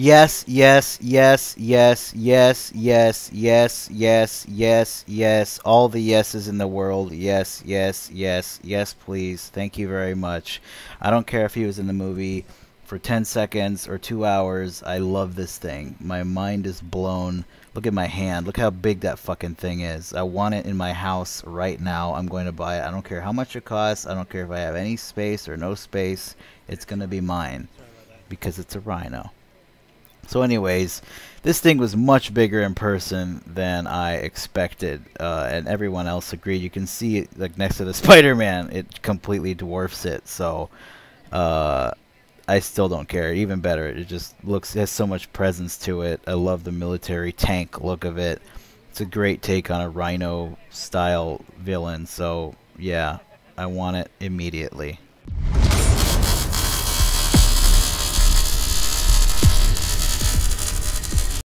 Yes, yes, yes, yes, yes, yes, yes, yes, yes, yes. All the yeses in the world. Yes, yes, yes, yes, please. Thank you very much. I don't care if he was in the movie for 10 seconds or two hours. I love this thing. My mind is blown. Look at my hand. Look how big that fucking thing is. I want it in my house right now. I'm going to buy it. I don't care how much it costs. I don't care if I have any space or no space. It's going to be mine because it's a rhino. So, anyways, this thing was much bigger in person than I expected, uh, and everyone else agreed. You can see it like next to the Spider-Man, it completely dwarfs it. So, uh, I still don't care. Even better, it just looks it has so much presence to it. I love the military tank look of it. It's a great take on a Rhino style villain. So, yeah, I want it immediately.